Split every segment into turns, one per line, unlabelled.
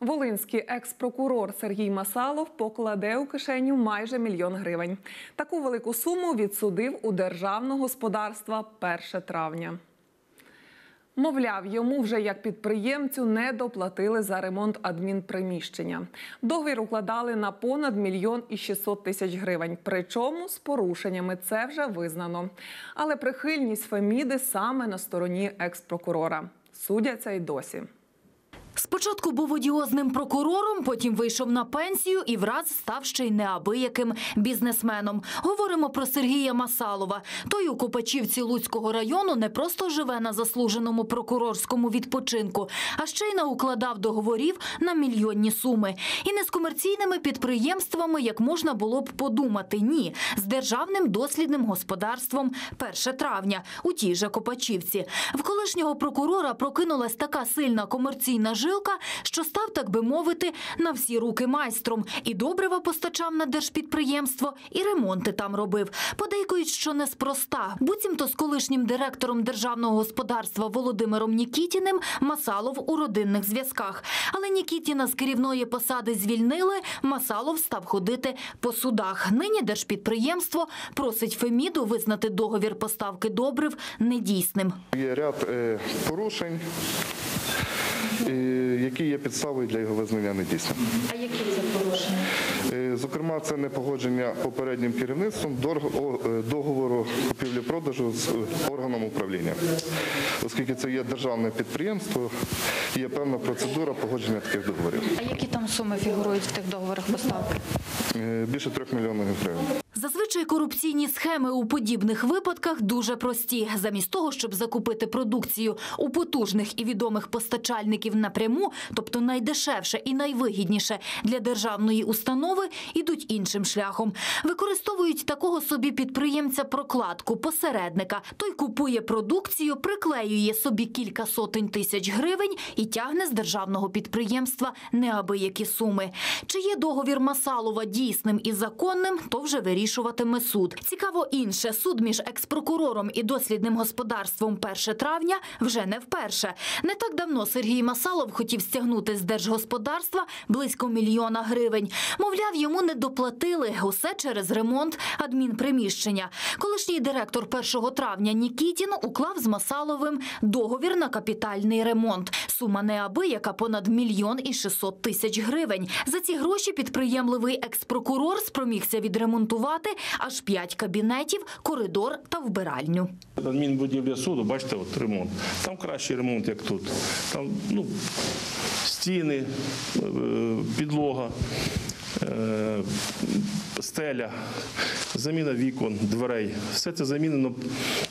Волинський екс-прокурор Сергій Масалов покладе у кишеню майже мільйон гривень. Таку велику суму відсудив у державного господарства 1 травня. Мовляв, йому вже як підприємцю не доплатили за ремонт адмінприміщення. Договір укладали на понад мільйон і 600 тисяч гривень. Причому з порушеннями це вже визнано. Але прихильність Феміди саме на стороні екс-прокурора. Судяться й досі.
Спочатку був одіозним прокурором, потім вийшов на пенсію і враз став ще й неабияким бізнесменом. Говоримо про Сергія Масалова. Той у Копачівці Луцького району не просто живе на заслуженому прокурорському відпочинку, а ще й наукладав договорів на мільйонні суми. І не з комерційними підприємствами, як можна було б подумати, ні, з державним дослідним господарством 1 травня у тій же Копачівці. В колишнього прокурора прокинулась така сильна комерційна жилка, що став, так би мовити, на всі руки майстром. І добрива постачав на держпідприємство, і ремонти там робив. Подейкують, що неспроста. Буцімто з колишнім директором державного господарства Володимиром Нікітіним Масалов у родинних зв'язках. Але Нікітіна з керівної посади звільнили, Масалов став ходити по судах. Нині держпідприємство просить Феміду визнати договір поставки добрив недійсним.
Є ряд е, порушень, які є підставою для його визнання недійсним.
А які це порушення?
Е, Зокрема, це непогодження попереднім керівництвом е, договору купівлі-продажу з е, органом управління. Оскільки це є державне підприємство, є певна процедура погодження таких договорів.
А які там суми фігурують в тих договорах поставки?
Е, Більше трьох мільйонів гривень.
Зазвичай корупційні схеми у подібних випадках дуже прості. Замість того, щоб закупити продукцію у потужних і відомих постачальників напряму, тобто найдешевше і найвигідніше для державної установи, ідуть іншим шляхом. Використовують такого собі підприємця прокладку, посередника. Той купує продукцію, приклеює собі кілька сотень тисяч гривень і тягне з державного підприємства неабиякі суми. Чи є договір Масалова дійсним і законним, то вже вирішуватиме суд. Цікаво інше, суд між експрокурором і дослідним господарством 1 травня вже не вперше. Не так давно Сергій Масалов хотів стягнути з держгосподарства близько мільйона гривень. Мовляв, йому не доплатили усе через ремонт адмінприміщення. Колишній директор 1 травня Нікітін уклав з Масаловим договір на капітальний ремонт. Сума неабияка понад мільйон і 600 тисяч гривень. За ці гроші підприємливий експрокурор спромігся відремонтувати аж п'ять кабінетів, коридор та вбиральню.
Адмінбудівля суду, бачите, от ремонт. Там кращий ремонт, як тут. Там ну, стіни, е, підлога, е, стеля, заміна вікон, дверей. Все це замінено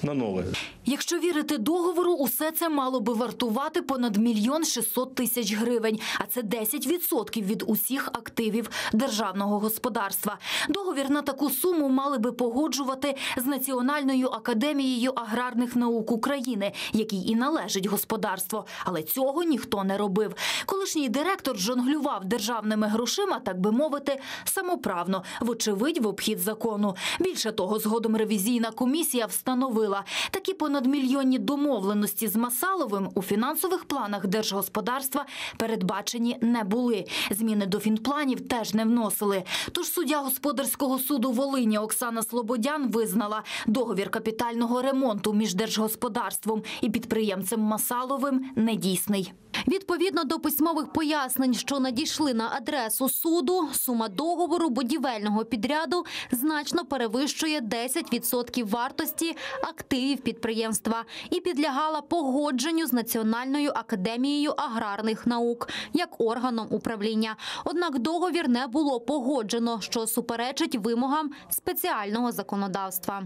на нове.
Якщо вірити договору, усе це мало би вартувати понад мільйон 600 тисяч гривень, а це 10% від усіх активів державного господарства. Договір на таку суму мали би погоджувати з Національною академією аграрних наук України, якій і належить господарство. Але цього ніхто не робив. Колишній директор жонглював державними грошима, так би мовити, самоправно, вочевидь, в обхід закону. Більше того, згодом ревізійна комісія встановила такі понадмільйонні домовленості з Масаловим у фінансових планах держгосподарства передбачені не були. Зміни до фінпланів теж не вносили. Тож суддя господарського суду Волині Оксана Слободян визнала договір капітального ремонту між держгосподарством і підприємцем Масаловим недійсний.
Відповідно до письмових пояснень, що надійшли на адресу суду, сума договору будівельного підряду значно перевищує 10% вартості активів підприємства і підлягала погодженню з Національною академією аграрних наук як органом управління. Однак договір не було погоджено, що суперечить вимогам спеціального законодавства.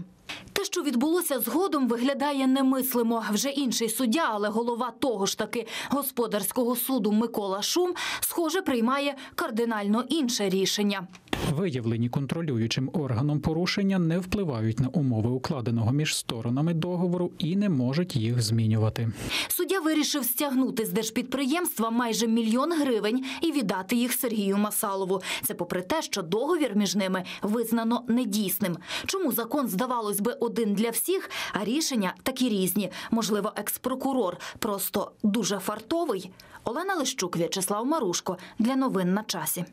Те, що відбулося згодом, виглядає немислимо. Вже інший суддя, але голова того ж таки господарського суду Микола Шум, схоже, приймає кардинально інше рішення.
Виявлені контролюючим органом порушення не впливають на умови укладеного між сторонами договору і не можуть їх змінювати.
Суддя вирішив стягнути з держпідприємства майже мільйон гривень і віддати їх Сергію Масалову. Це попри те, що договір між ними визнано недійсним. Чому закон, здавалось би, один для всіх, а рішення такі різні? Можливо, експрокурор просто дуже фартовий? Олена Лищук, В'ячеслав Марушко. Для новин на часі.